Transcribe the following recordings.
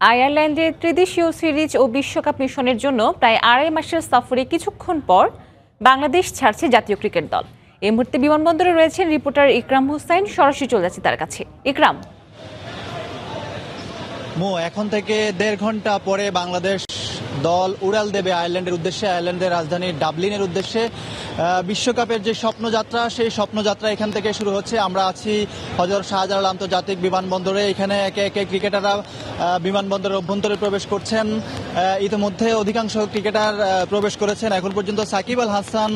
আয়ারল্যান্ডে ত্রিদেশীয় সিরিজ ও বিশ্বকাপ মিশনের জন্য প্রায় আড়াই মাসের সফরে কিছুক্ষণ পর বাংলাদেশ ছাড়ছে জাতীয় ক্রিকেট দল। এই মুহূর্তে বিমানবন্দরে রয়েছেন রিপোর্টার ইকরাম হুসাইন সরাসরি চলে যাচ্ছে তার কাছে। ইকরাম। মো, এখন থেকে দেড় ঘণ্টা পরে বাংলাদেশ দল উড়াল দেবে আয়ারল্যান্ডের উদ্দেশ্যে। আয়ারল্যান্ডের রাজধানী ডাবলিনের উদ্দেশ্যে। বিশ্বকাপের যে স্বপ্নযাত্রা, সেই স্বপ্নযাত্রা এখান থেকে শুরু হচ্ছে। আমরা আছি হজর শাহজালাল আন্তর্জাতিক বিমানবন্দরে। এখানে একে একে ক্রিকেটাররা বিমানবন্দরের অভ্যন্তরে প্রবেশ করছেন। ইতিমধ্যে অধিকাংশ ক্রিকেটার প্রবেশ করেছেন। এখন পর্যন্ত সাকিব আল হাসান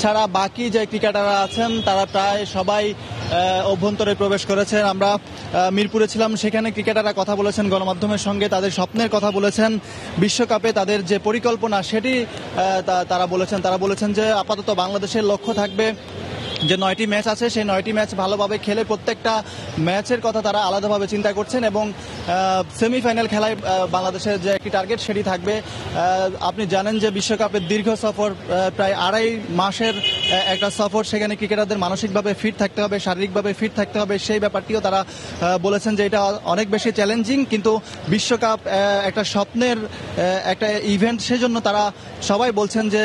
ছাড়া বাকি যে ক্রিকেটাররা আছেন, তারা প্রায় সবাই অভ্যন্তরে প্রবেশ করেছেন আমরা মিরপুরে ছিলাম, সেখানে ক্রিকেটাররা কথা বলেছেন, গণমাধ্যমের সঙ্গে তাদের স্বপ্নের কথা বলেছেন। বিশ্বকাপে তাদের যে পরিকল্পনা, সেটি তারা বলেছেন। তারা বলেছেন যে আপাতত বাংলাদেশের লক্ষ্য থাকবে যে নয়টি ম্যাচ আছে, সেই নয়টি ম্যাচ ভালোভাবে খেলে প্রত্যেকটা ম্যাচের কথা তারা আলাদাভাবে চিন্তা করছেন এবং সেমিফাইনাল খেলায় বাংলাদেশের যে একটি টার্গেট সেটি থাকবে। আপনি জানেন যে বিশ্বকাপের দীর্ঘ সফর প্রায় আড়াই মাসের একটা সফর সেখানে ক্রিকেটারদের মানসিকভাবে ফিট থাকতে হবে, শারীরিকভাবে ফিট থাকতে হবে, সেই ব্যাপারটিও তারা বলেছেন যে এটা অনেক বেশি চ্যালেঞ্জিং কিন্তু বিশ্বকাপ একটা স্বপ্নের একটা ইভেন্ট সেজন্য তারা সবাই বলছেন যে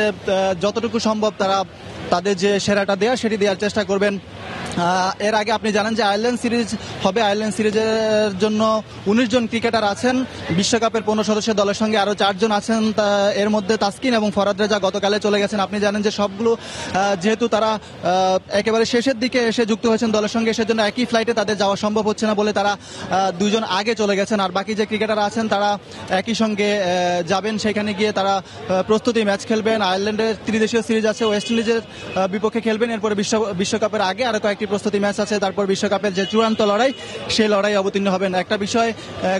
যতটুকু সম্ভব তারা তাদের যে সেরাটা দেওয়া সেটি দেওয়ার চেষ্টা করবেন এর আগে আপনি জানেন যে আয়ারল্যান্ড সিরিজ হবে। আয়ারল্যান্ড সিরিজের জন্য উনিশ জন ক্রিকেটার আছেন। বিশ্বকাপের পনেরো সদস্যের দলের সঙ্গে আরও চারজন আছেন। এর মধ্যে তাসকিন এবং ফরাদ রেজা গতকালে চলে গেছেন। আপনি জানেন যে সবগুলো যেহেতু তারা একেবারে শেষের দিকে এসে যুক্ত হয়েছেন দলের সঙ্গে, সেজন্য একই ফ্লাইটে তাদের যাওয়া সম্ভব হচ্ছে না বলে তারা দুজন আগে চলে গেছেন। আর বাকি যে ক্রিকেটার আছেন, তারা একই সঙ্গে যাবেন। সেখানে গিয়ে তারা প্রস্তুতি ম্যাচ খেলবেন। আয়ারল্যান্ডের ত্রিদেশীয় সিরিজ আছে, ওয়েস্ট ইন্ডিজের বিপক্ষে খেলবেন। এরপরে বিশ্ব, বিশ্বকাপের আগে আরও কয়েকটি প্রস্তুতি ম্যাচ আছে, তারপর বিশ্বকাপের যে চূড়ান্ত লড়াই, সেই লড়াই অবতীর্ণ হবেন। একটা বিষয়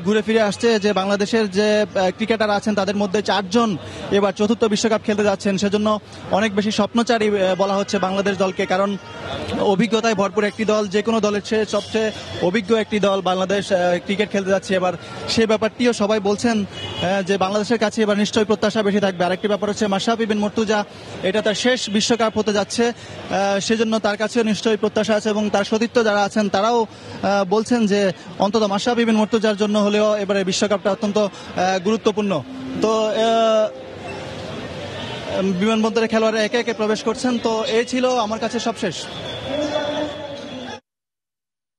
ঘুরে ফিরে আসছে যে বাংলাদেশের যে ক্রিকেটার আছেন, তাদের মধ্যে চারজন এবার চতুর্থ বিশ্বকাপ খেলতে যাচ্ছেন। সেজন্য অনেক বেশি স্বপ্নচারী বলা হচ্ছে বাংলাদেশ দলকে, কারণ অভিজ্ঞতায় ভরপুর একটি দল, যে কোনো দলের চেয়ে সবচেয়ে অভিজ্ঞ একটি দল বাংলাদেশ ক্রিকেট খেলতে যাচ্ছে। এবার সেই ব্যাপারটিও সবাই বলছেন যে বাংলাদেশের কাছে এবার নিশ্চয়ই প্রত্যাশা বেশি থাকবে। আরেকটি ব্যাপার হচ্ছে মাশরাফি বিন মর্তুজা, এটা তার শেষ বিশ্বকাপ হতে যাচ্ছে সেজন্য তার কাছেও নিশ্চয়ই প্রত্যাশা আছে এবং তার সতীর্থ যারা আছেন, তারাও বলছেন যে অন্তত মাশরাফি বিন মর্তুজার জন্য হলেও এবারে বিশ্বকাপটা অত্যন্ত গুরুত্বপূর্ণ। তো বিমানবন্দরে খেলোয়াড়রা একে একে প্রবেশ করছেন। তো এই ছিল আমার কাছে সবশেষ।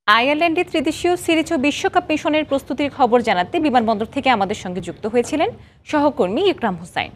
আয়ারল্যান্ডে ত্রিদেশীয় সিরিজ ও বিশ্বকাপ মিশনের প্রস্তুতির খবর জানাতে বিমানবন্দর থেকে আমাদের সঙ্গে যুক্ত হয়েছিলেন সহকর্মী ইকরাম হুসাইন।